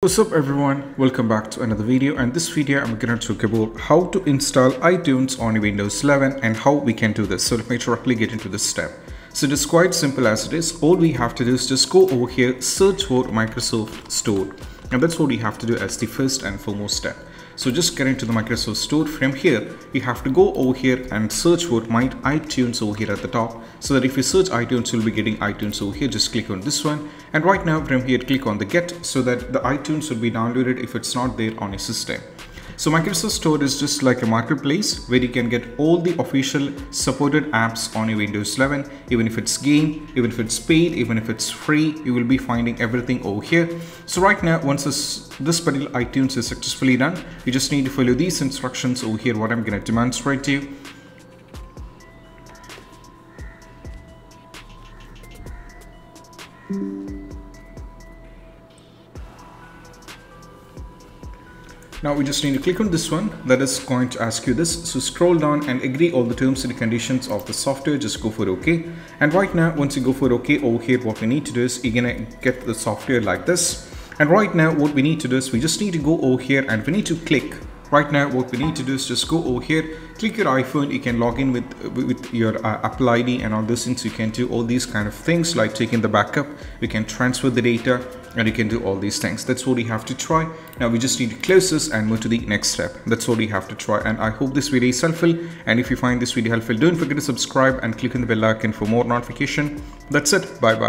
What's up everyone, welcome back to another video and this video I'm to talk about how to install iTunes on Windows 11 and how we can do this. So let me directly get into this step. So it is quite simple as it is. All we have to do is just go over here, search for Microsoft Store. And that's what we have to do as the first and foremost step. So just get into the Microsoft Store. From here, you have to go over here and search for My iTunes over here at the top. So that if you search iTunes, you'll be getting iTunes over here. Just click on this one. And right now from here, click on the Get so that the iTunes will be downloaded if it's not there on your system. So Microsoft Store is just like a marketplace where you can get all the official supported apps on your Windows 11. Even if it's game, even if it's paid, even if it's free, you will be finding everything over here. So right now, once this, this particular iTunes is successfully done, you just need to follow these instructions over here, what I'm going to demonstrate to you. Now we just need to click on this one that is going to ask you this. So scroll down and agree all the terms and conditions of the software. Just go for OK. And right now, once you go for OK over here, what we need to do is you're gonna get the software like this. And right now, what we need to do is we just need to go over here and we need to click right now what we need to do is just go over here click your iphone you can log in with with your uh, apple id and all those things you can do all these kind of things like taking the backup you can transfer the data and you can do all these things. That's what we have to try. Now we just need to close this and move to the next step. That's what we have to try. And i hope this video is helpful. And if you find this video helpful don't forget to subscribe and click on the bell icon for more notification. That's it. Bye bye